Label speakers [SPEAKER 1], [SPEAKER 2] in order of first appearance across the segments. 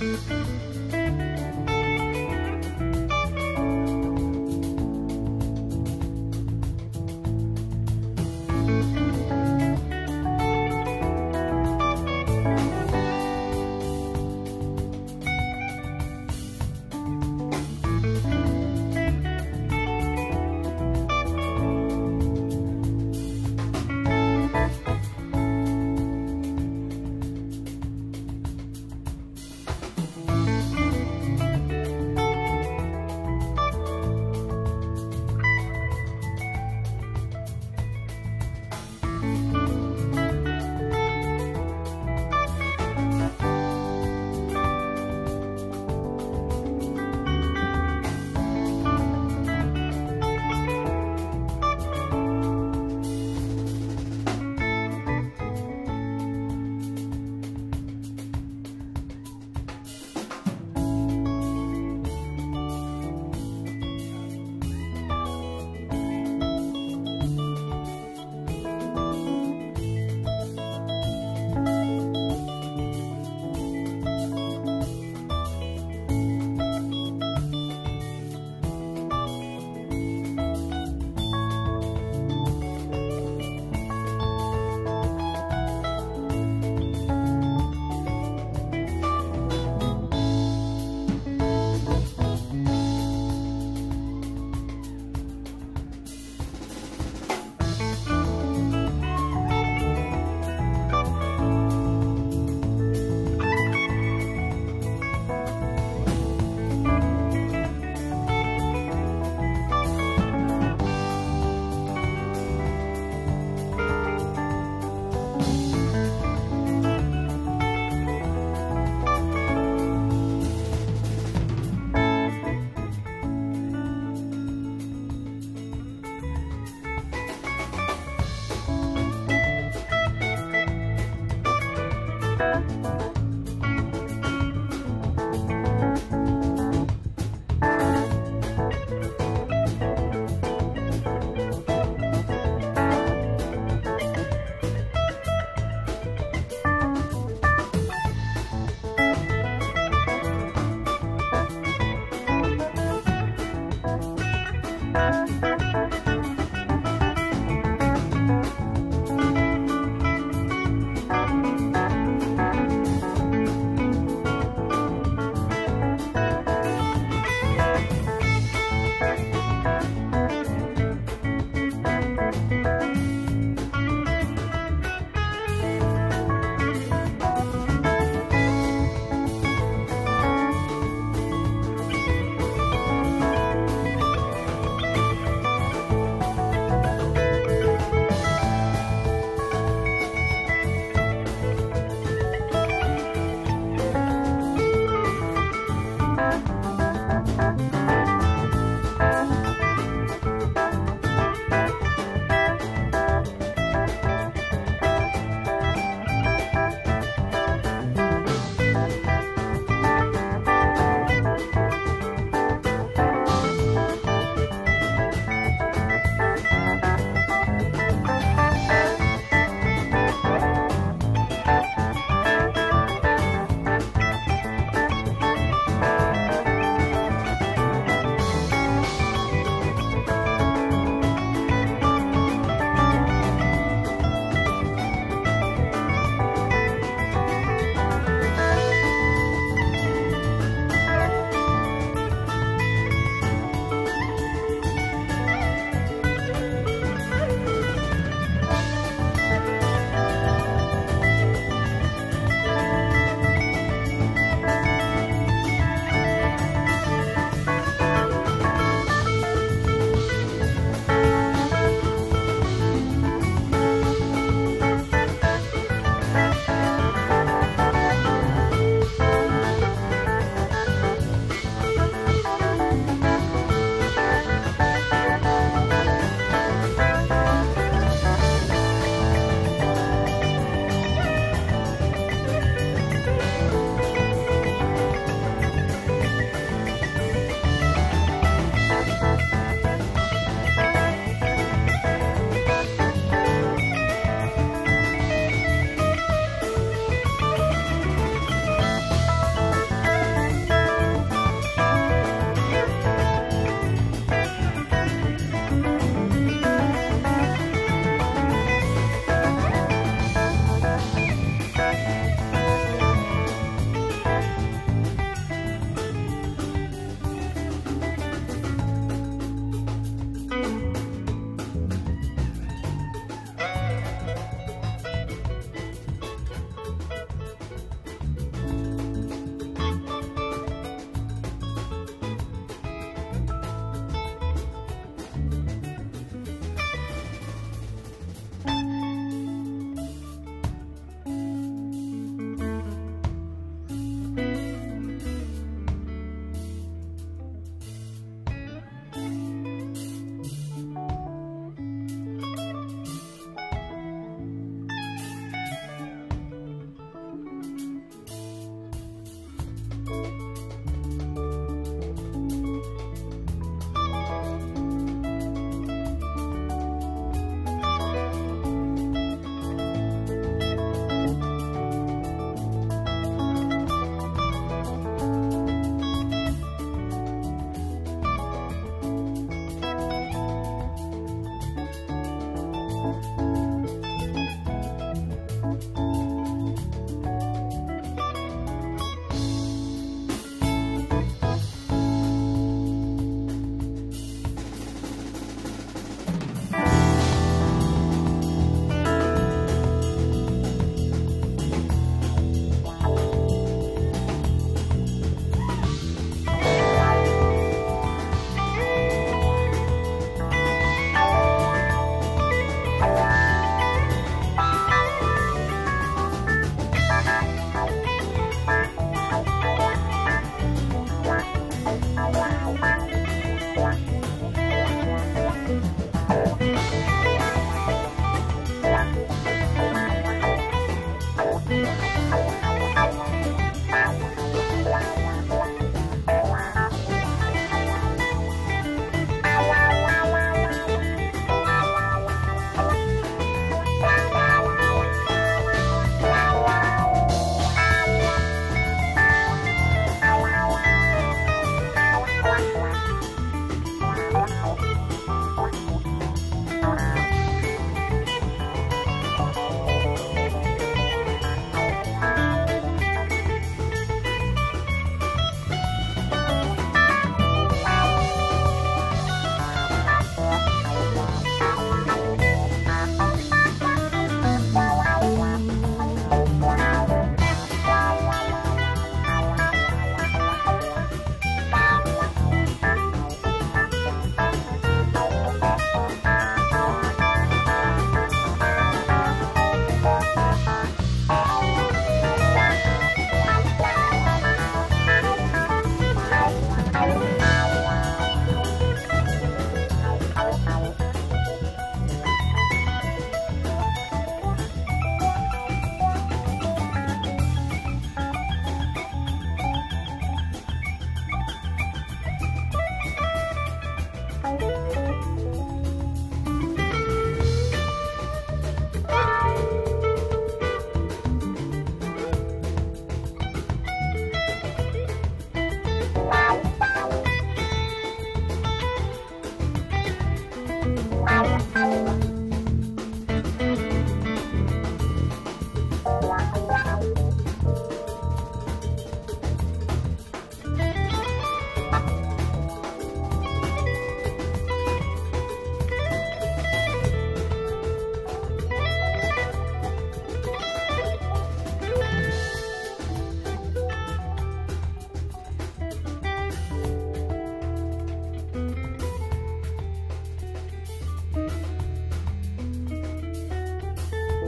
[SPEAKER 1] Música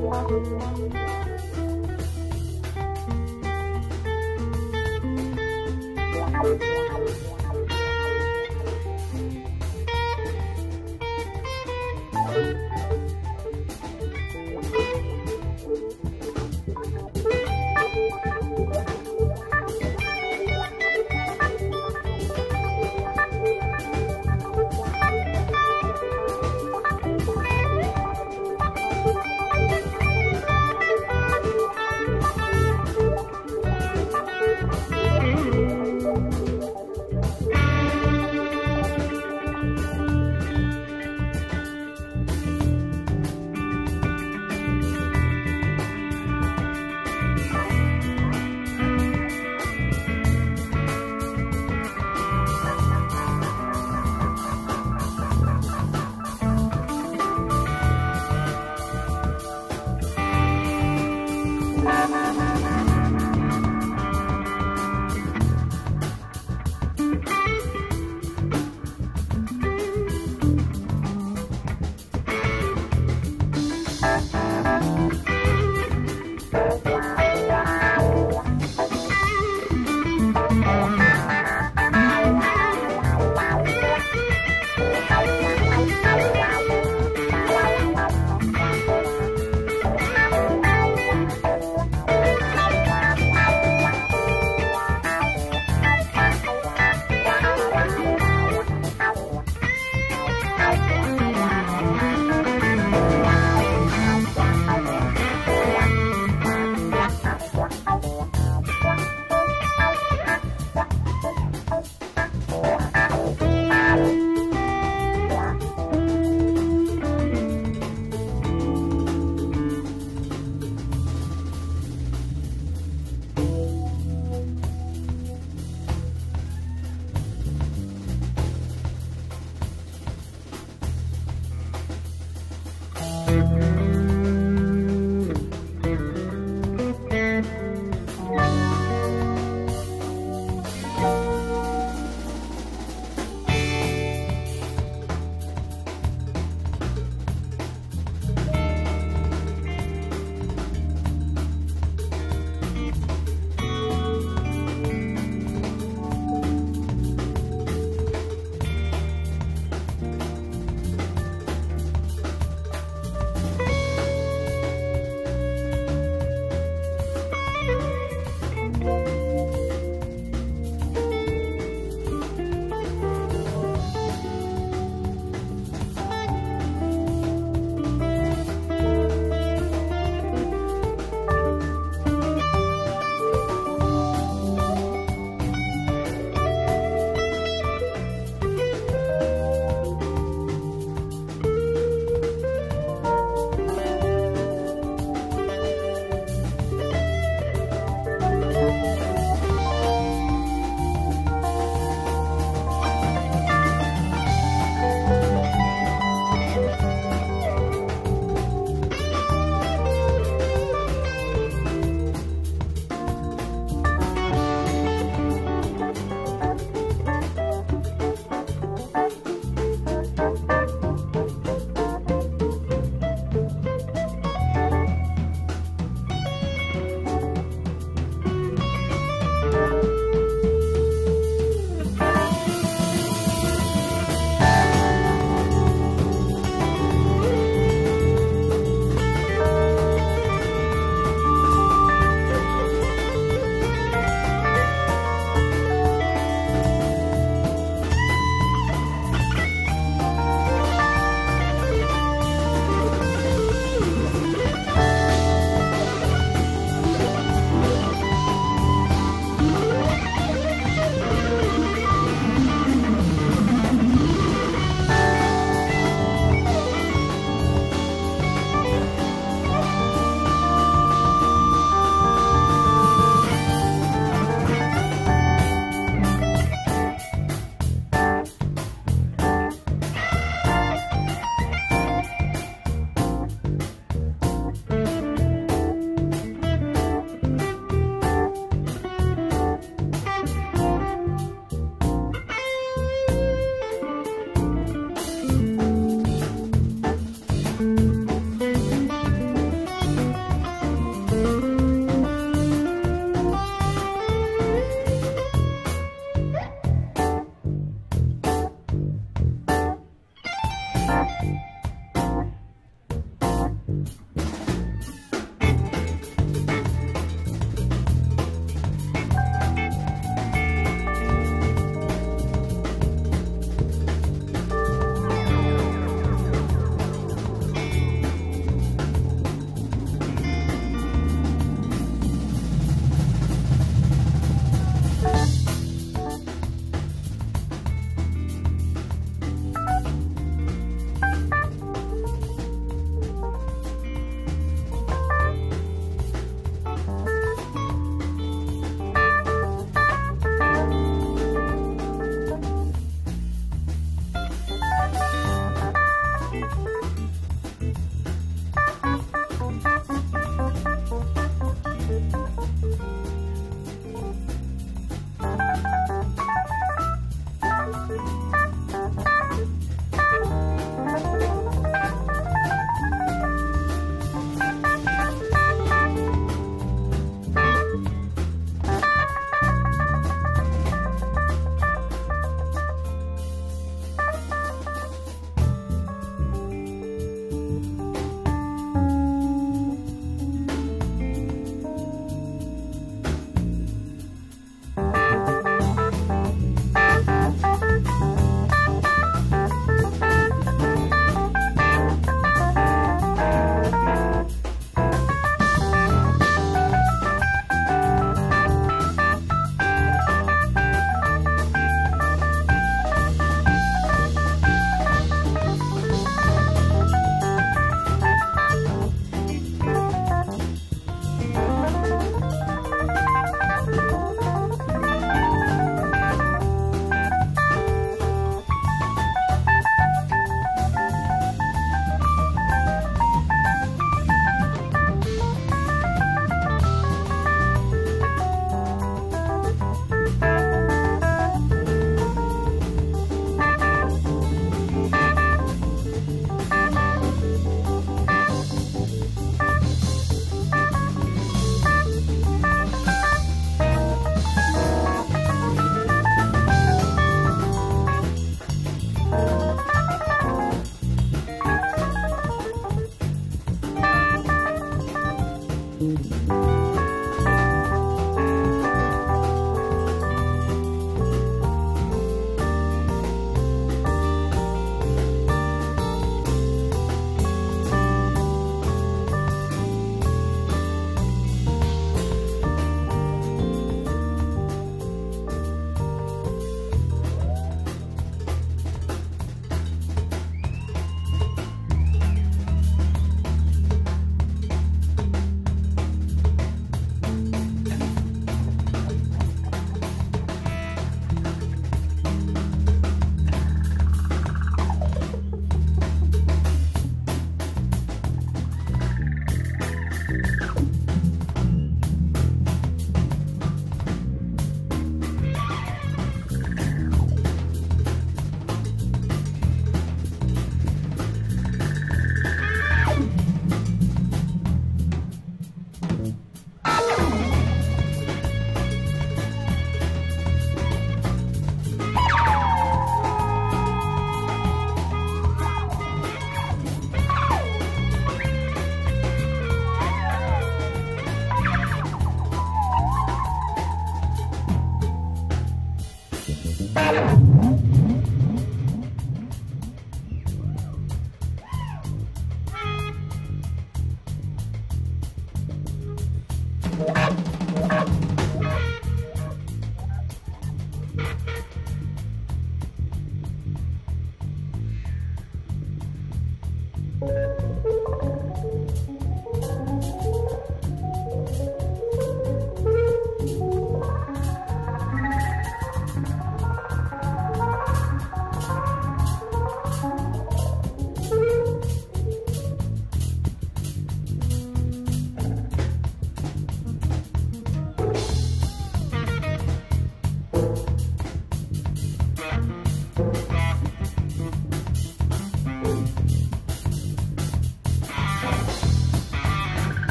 [SPEAKER 1] Thank you.